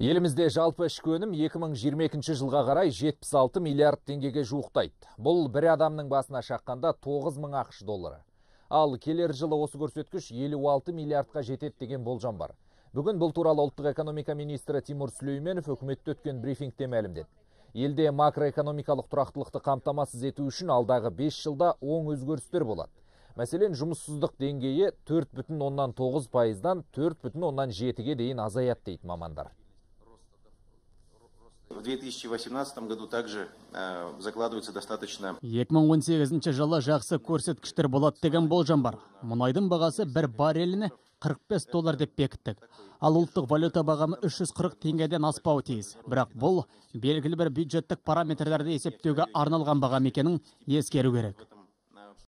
Елімізде жалпы ішкі өнім 2022 жылға қарай 76 миллиард теңгеге жуықтайды. Бұл бір адамның басына шаққанда 9 мың ақш доллары. Ал келер жылы осы көрсеткіш 56 миллиардқа жетеді деген болжам бар. Бүгін бұл туралы ұлттық экономика министрі Тимур Сүлейменов үкіметте өткен брифингте мәлімдеді. Елде макроэкономикалық тұрақтылықты қамтамасыз ету үшін алдағы 5 жылда оң өзгерістер болады. Мәселен, жұмыссыздық деңгейі 4,9 пайыздан 4,7-ге дейін азаяды дейді мамандар. В 2018 году также э, закладывается достаточно 2018 жылы жақсы көрсеткіштер болады деген болжам бар. Мұнайдың бағасы бір барреліне 45 доллар деп бекіттік. Ал ұлттық валюта бағамы 340 теңгеден аспауы тиіс. Бірақ бұл белгілі бір бюджеттік параметрлерді есептеуге арналған бағам екенін ескеру керек.